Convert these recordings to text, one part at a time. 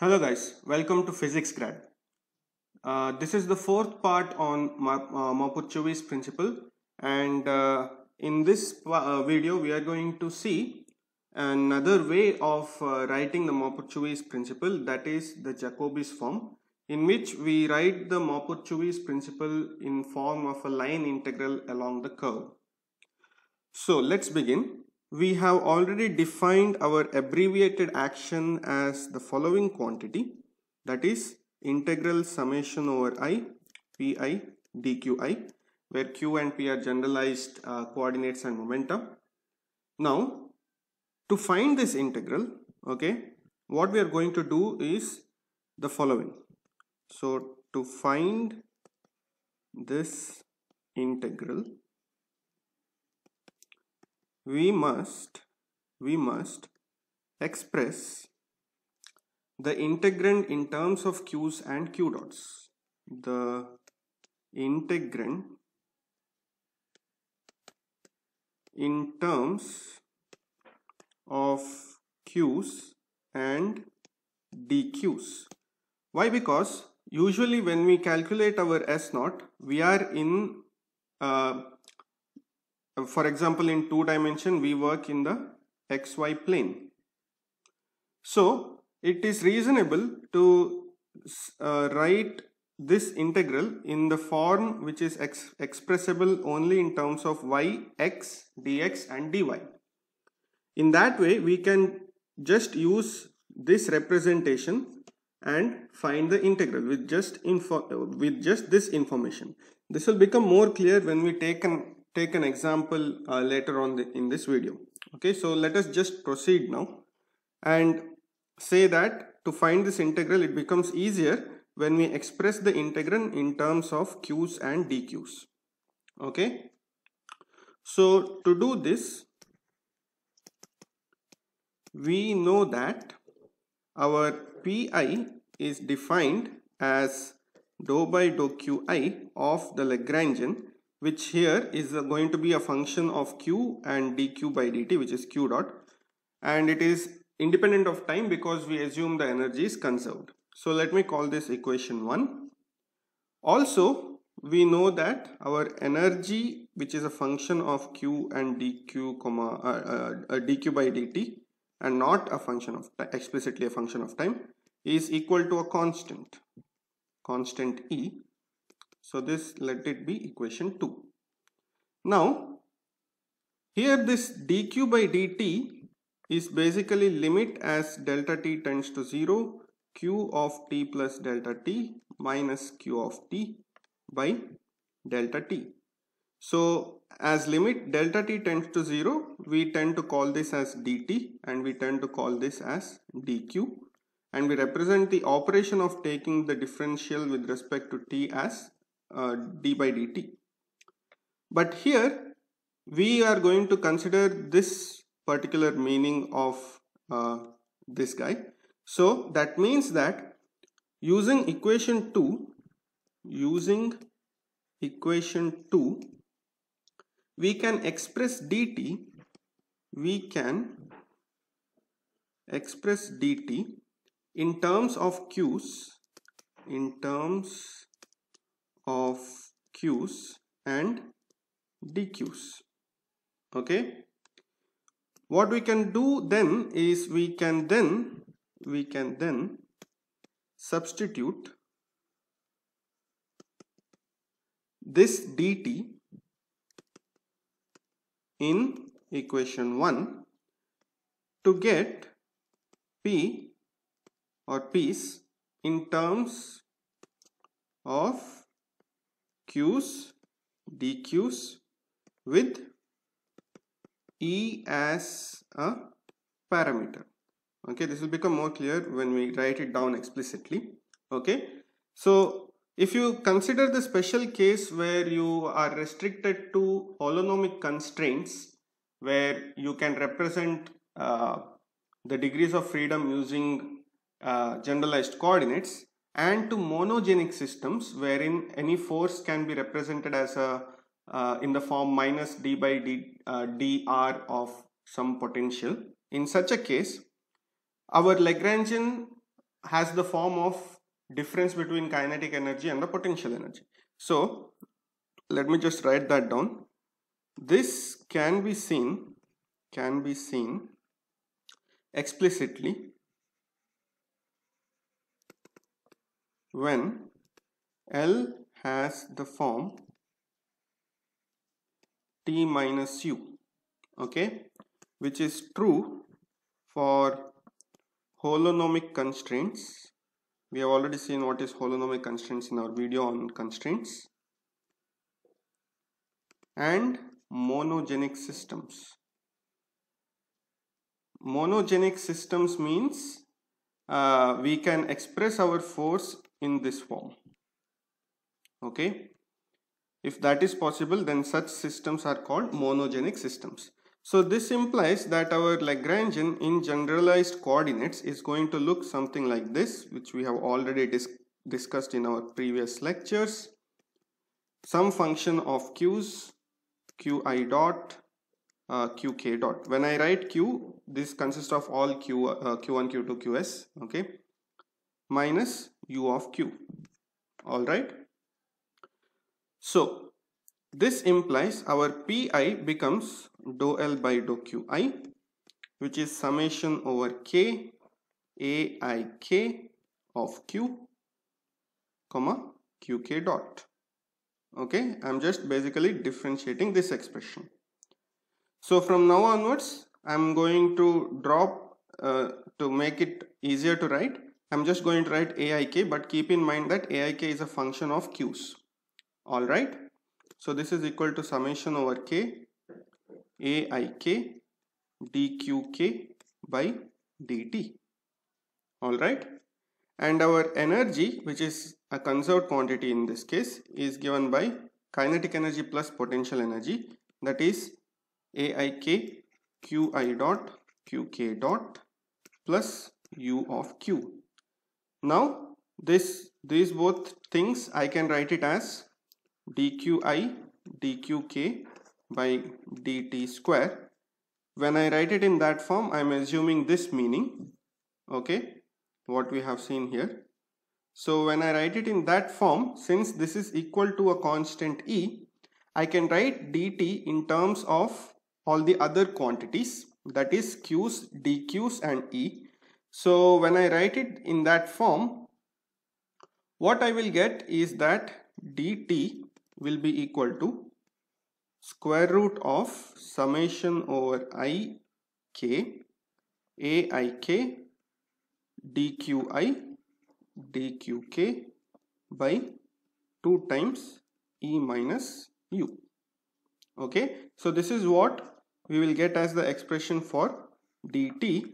Hello guys, welcome to Physics Grad. Uh, this is the fourth part on uh, Maupertuis principle and uh, in this uh, video we are going to see another way of uh, writing the Maupertuis principle that is the Jacobi's form in which we write the Maupertuis principle in form of a line integral along the curve. So let's begin we have already defined our abbreviated action as the following quantity that is integral summation over i pi dqi where q and p are generalized uh, coordinates and momentum. Now to find this integral okay what we are going to do is the following. So to find this integral we must we must express the integrand in terms of q's and q dots. The integrand in terms of q's and dq's why? Because usually when we calculate our s naught we are in uh, for example in two dimension we work in the xy plane so it is reasonable to uh, write this integral in the form which is ex expressible only in terms of y, x, dx and dy. In that way we can just use this representation and find the integral with just info with just this information. This will become more clear when we take an take an example uh, later on the, in this video. Okay so let us just proceed now and say that to find this integral it becomes easier when we express the integrand in terms of q's and dq's. Okay so to do this we know that our pi is defined as dou by dou qi of the Lagrangian which here is going to be a function of q and dq by dt which is q dot and it is independent of time because we assume the energy is conserved. So let me call this equation 1. Also we know that our energy which is a function of q and dq comma uh, uh, uh, dq by dt and not a function of explicitly a function of time is equal to a constant constant e so this let it be equation 2. Now here this dq by dt is basically limit as delta t tends to 0 q of t plus delta t minus q of t by delta t. So as limit delta t tends to 0 we tend to call this as dt and we tend to call this as dq and we represent the operation of taking the differential with respect to t as uh, d by dt. But here we are going to consider this particular meaning of uh, this guy. So that means that using equation 2, using equation 2, we can express dt, we can express dt in terms of q's, in terms of q's and dq's. Okay? What we can do then is we can then we can then substitute this dt in equation 1 to get p or p's in terms of q's dq's with e as a parameter. Okay this will become more clear when we write it down explicitly. Okay so if you consider the special case where you are restricted to holonomic constraints where you can represent uh, the degrees of freedom using uh, generalized coordinates and to monogenic systems wherein any force can be represented as a uh, in the form minus d by d uh, dr of some potential. In such a case, our Lagrangian has the form of difference between kinetic energy and the potential energy. So let me just write that down. This can be seen, can be seen explicitly when L has the form T minus U, okay, which is true for holonomic constraints. We have already seen what is holonomic constraints in our video on constraints. And monogenic systems. Monogenic systems means uh, we can express our force in this form okay if that is possible then such systems are called monogenic systems so this implies that our Lagrangian in generalized coordinates is going to look something like this which we have already dis discussed in our previous lectures. Some function of q's, qi dot, uh, qk dot. When I write q, this consists of all q, uh, q1, q2, qs, okay, minus u of q, alright. So this implies our pi becomes dou L by dou Qi which is summation over K Aik of Q comma Qk dot. Okay? I'm just basically differentiating this expression. So from now onwards I'm going to drop uh, to make it easier to write I'm just going to write Aik but keep in mind that Aik is a function of Q's alright so this is equal to summation over k aik dqk by dt. Alright. And our energy which is a conserved quantity in this case is given by kinetic energy plus potential energy that is aik qi dot qk dot plus u of q. Now this these both things I can write it as dqi dqk by dt square. When I write it in that form I am assuming this meaning okay what we have seen here. So when I write it in that form since this is equal to a constant e I can write dt in terms of all the other quantities that is q's dq's and e so when I write it in that form what I will get is that dt will be equal to square root of summation over i k a i k dqi dqk by 2 times e minus u. Okay? So this is what we will get as the expression for dt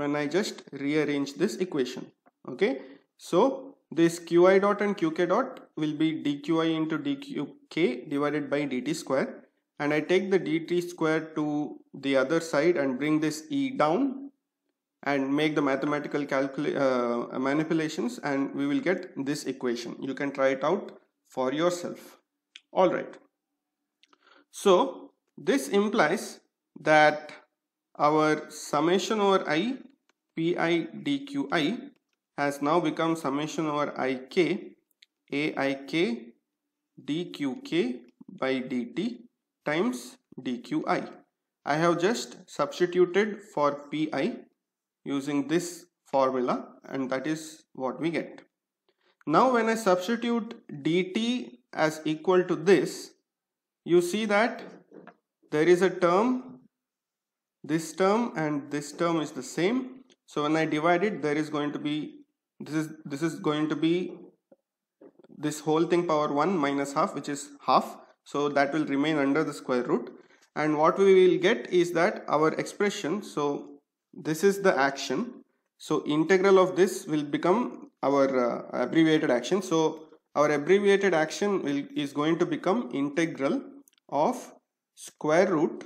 when I just rearrange this equation okay? So this qi dot and qk dot will be dqi into dqk divided by dt square. And I take the dt square to the other side and bring this e down and make the mathematical uh, manipulations and we will get this equation. You can try it out for yourself. All right. So this implies that our summation over i pi dqi has now become summation over ik aik dqk by dt times dqi. I have just substituted for pi using this formula and that is what we get. Now when I substitute dt as equal to this, you see that there is a term, this term and this term is the same. So when I divide it, there is going to be this is this is going to be this whole thing power 1 minus half which is half. So that will remain under the square root. And what we will get is that our expression so this is the action. So integral of this will become our uh, abbreviated action. So our abbreviated action will is going to become integral of square root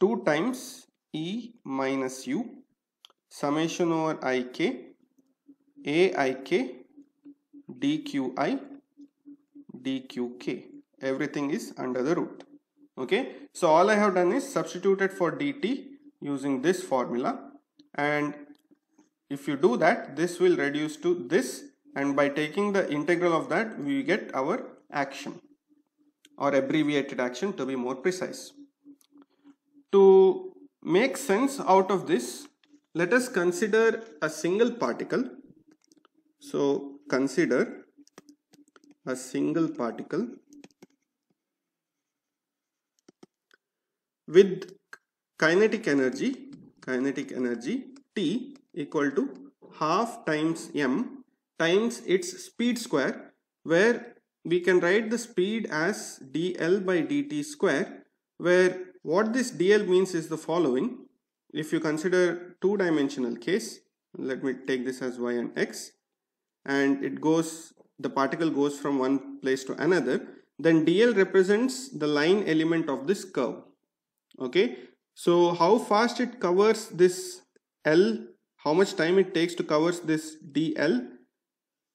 2 times e minus u summation over ik aik dqi dqk everything is under the root. Okay? So all i have done is substituted for dt using this formula. And if you do that this will reduce to this. And by taking the integral of that we get our action or abbreviated action to be more precise. To make sense out of this let us consider a single particle. So consider a single particle with kinetic energy kinetic energy T equal to half times m times its speed square where we can write the speed as dl by dt square where what this dl means is the following if you consider two dimensional case let me take this as y and x and it goes the particle goes from one place to another then dl represents the line element of this curve okay? So how fast it covers this l how much time it takes to covers this dl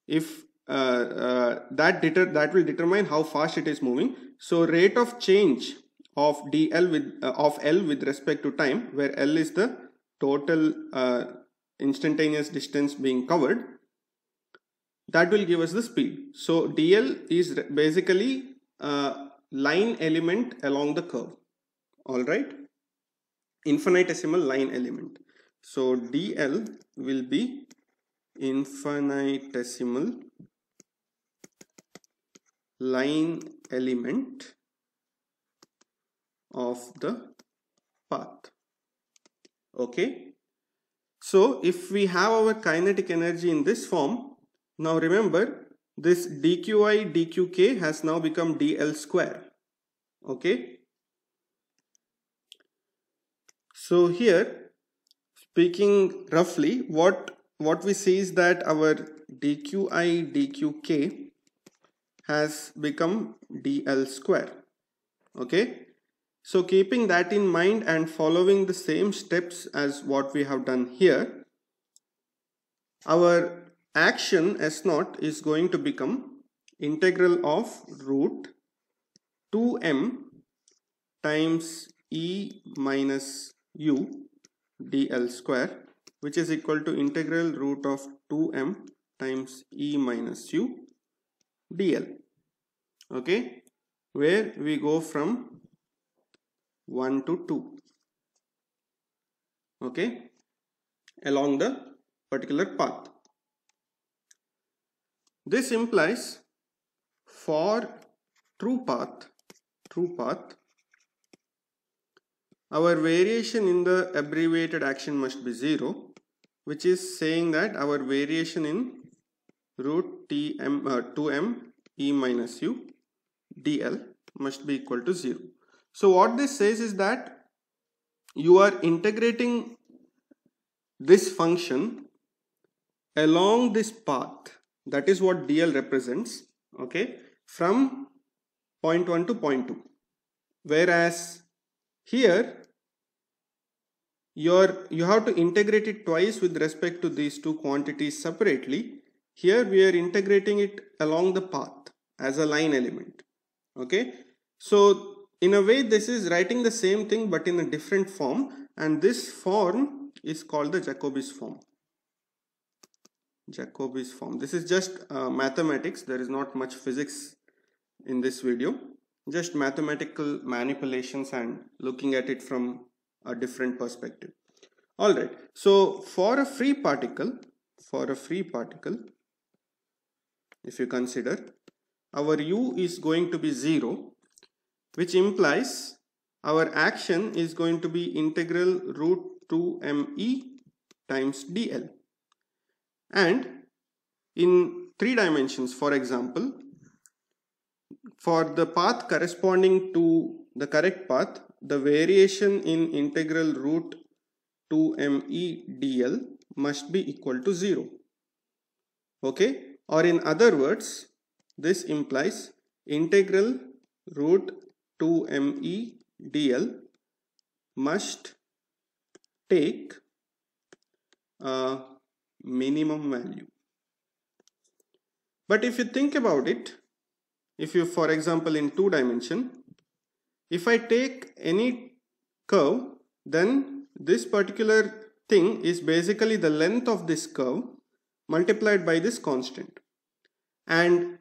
if uh, uh, that deter that will determine how fast it is moving. So rate of change of dl with uh, of l with respect to time where l is the total uh, instantaneous distance being covered that will give us the speed. So dl is basically a line element along the curve. All right? Infinitesimal line element. So dl will be infinitesimal line element of the path. Okay? So if we have our kinetic energy in this form now remember this dqi dqk has now become dl square. Okay? So here speaking roughly what what we see is that our dqi dqk has become dl square. Okay so keeping that in mind and following the same steps as what we have done here, our action S naught is going to become integral of root 2m times e minus u dl square which is equal to integral root of 2m times e minus u dl. Okay? Where we go from 1 to 2 okay? Along the particular path. This implies for true path true path our variation in the abbreviated action must be 0 which is saying that our variation in root tm uh, 2m e minus u dl must be equal to 0 so what this says is that you are integrating this function along this path. That is what dl represents okay from point 1 to point 2 whereas here you're you have to integrate it twice with respect to these two quantities separately. Here we are integrating it along the path as a line element okay. So in a way this is writing the same thing but in a different form and this form is called the Jacobi's form. Jacobi's form. This is just uh, mathematics. There is not much physics in this video. Just mathematical manipulations and looking at it from a different perspective. Alright, so for a free particle, for a free particle, if you consider, our u is going to be 0 which implies our action is going to be integral root 2 me times dl. And in three dimensions for example for the path corresponding to the correct path the variation in integral root 2 me dl must be equal to 0 okay? Or in other words this implies integral root 2me dl must take a minimum value. But if you think about it, if you for example in two dimension, if I take any curve then this particular thing is basically the length of this curve multiplied by this constant. And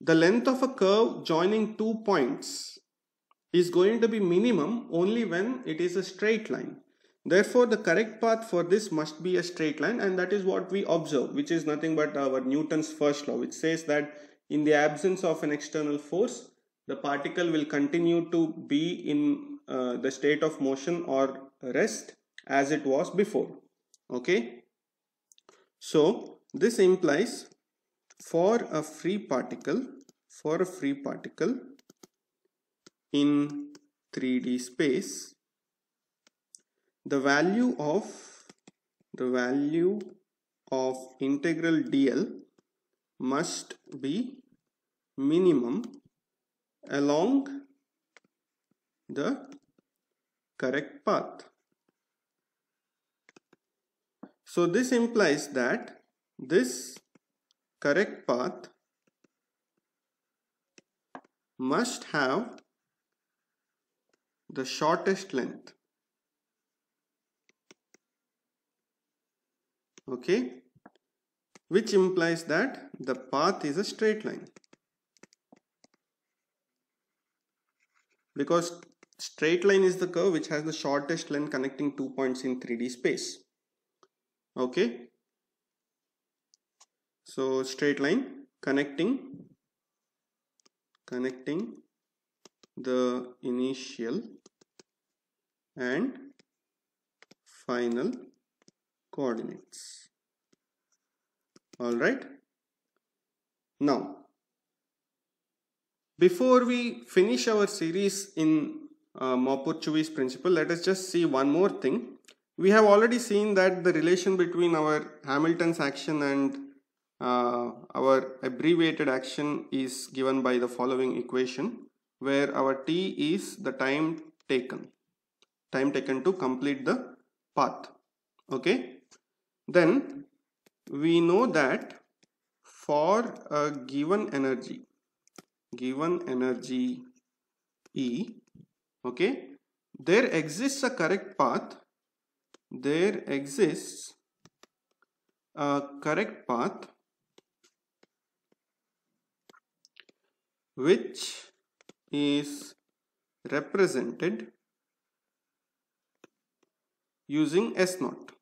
the length of a curve joining two points is going to be minimum only when it is a straight line. Therefore, the correct path for this must be a straight line and that is what we observe which is nothing but our Newton's first law which says that in the absence of an external force the particle will continue to be in uh, the state of motion or rest as it was before okay so this implies for a free particle for a free particle in 3d space the value of the value of integral dl must be minimum along the correct path. So this implies that this correct path must have the shortest length. Okay, which implies that the path is a straight line. Because straight line is the curve which has the shortest length connecting two points in 3D space. Okay. So straight line connecting connecting the initial and final coordinates. Alright. Now, before we finish our series in uh, Maupertuis principle, let us just see one more thing. We have already seen that the relation between our Hamilton's action and uh, our abbreviated action is given by the following equation where our t is the time taken time taken to complete the path. Okay? Then we know that for a given energy given energy E okay there exists a correct path there exists a correct path which is represented using S naught.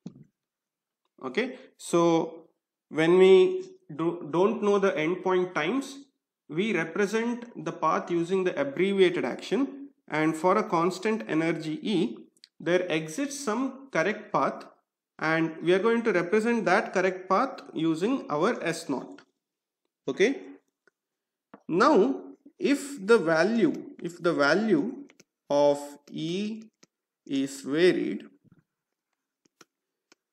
Okay? So when we do, don't know the endpoint times we represent the path using the abbreviated action. And for a constant energy E there exists some correct path. And we are going to represent that correct path using our S naught. Okay? Now if the value if the value of E is varied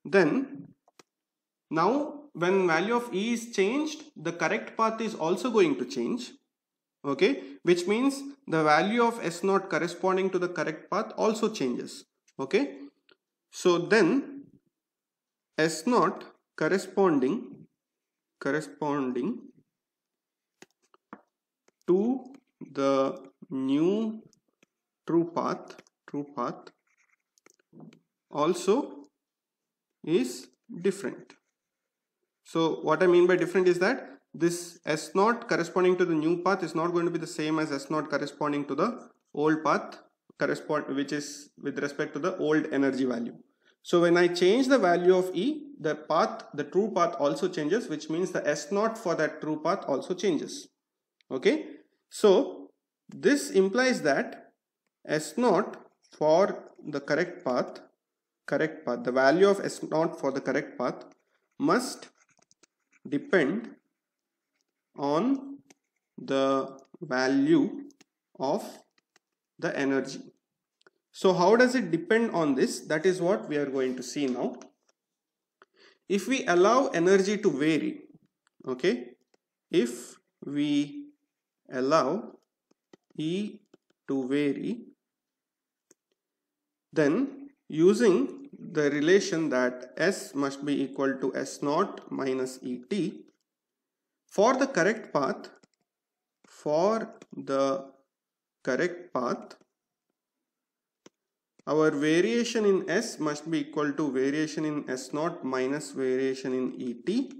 then now when value of E is changed the correct path is also going to change okay? Which means the value of s naught corresponding to the correct path also changes okay? So then s naught corresponding corresponding to the new true path true path also is different so what I mean by different is that this S naught corresponding to the new path is not going to be the same as S naught corresponding to the old path correspond which is with respect to the old energy value. So when I change the value of E, the path, the true path also changes, which means the S naught for that true path also changes. Okay. So this implies that S naught for the correct path, correct path, the value of S naught for the correct path must depend on the value of the energy. So how does it depend on this? That is what we are going to see now. If we allow energy to vary, okay, if we allow E to vary, then using the relation that S must be equal to S naught minus ET, for the correct path, for the correct path, our variation in S must be equal to variation in S naught minus variation in ET.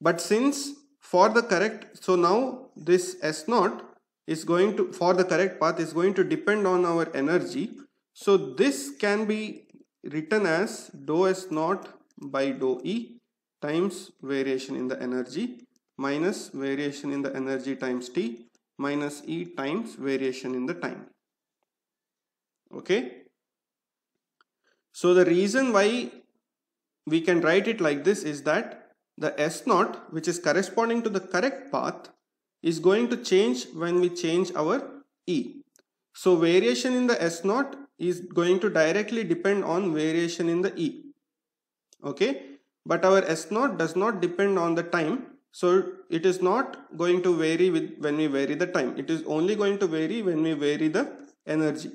But since for the correct, so now this S naught is going to, for the correct path is going to depend on our energy. So this can be written as dou S naught by dou E times variation in the energy minus variation in the energy times T minus E times variation in the time okay so the reason why we can write it like this is that the S naught which is corresponding to the correct path is going to change when we change our E. So variation in the S naught is going to directly depend on variation in the E. Okay. But our S naught does not depend on the time. So it is not going to vary with when we vary the time. It is only going to vary when we vary the energy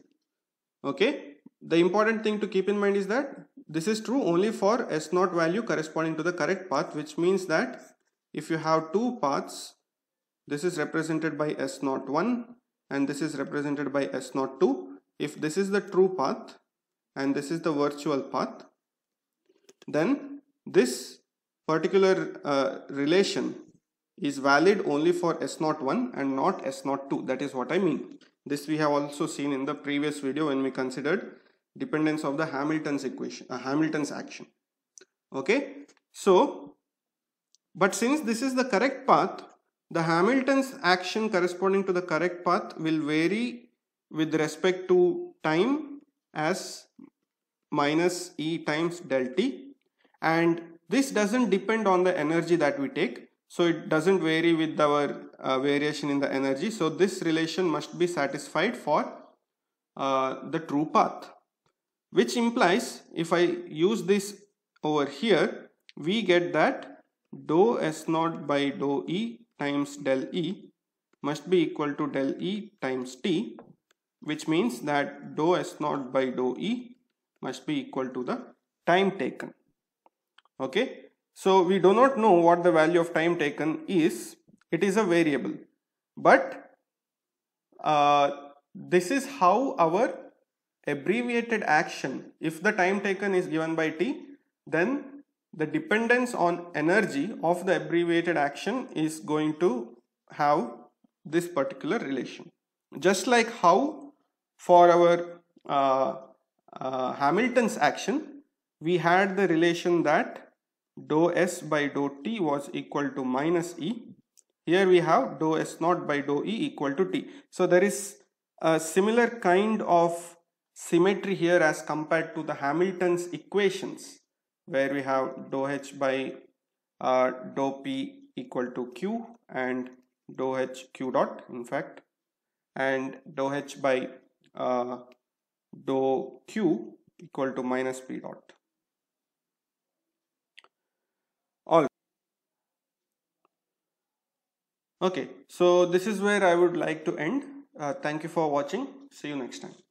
okay the important thing to keep in mind is that this is true only for s naught value corresponding to the correct path which means that if you have two paths this is represented by s naught 1 and this is represented by s naught 2 if this is the true path and this is the virtual path then this particular uh, relation is valid only for s naught 1 and not s naught 2 that is what I mean. This we have also seen in the previous video when we considered dependence of the Hamilton's equation, uh, Hamilton's action. Okay, so but since this is the correct path, the Hamilton's action corresponding to the correct path will vary with respect to time as minus E times del T and this doesn't depend on the energy that we take so it doesn't vary with our uh, variation in the energy. So this relation must be satisfied for uh, the true path. Which implies if I use this over here, we get that dou S naught by dou E times del E must be equal to del E times T which means that dou S naught by dou E must be equal to the time taken. Okay. So we do not know what the value of time taken is. It is a variable. But uh, this is how our abbreviated action, if the time taken is given by t, then the dependence on energy of the abbreviated action is going to have this particular relation. Just like how for our uh, uh, Hamilton's action, we had the relation that dou s by dou t was equal to minus e. Here we have dou s naught by dou e equal to t. So there is a similar kind of symmetry here as compared to the Hamilton's equations where we have dou h by uh, dou p equal to q and dou h q dot in fact and dou h by uh, dou q equal to minus p dot. All okay, so this is where I would like to end. Uh, thank you for watching. See you next time.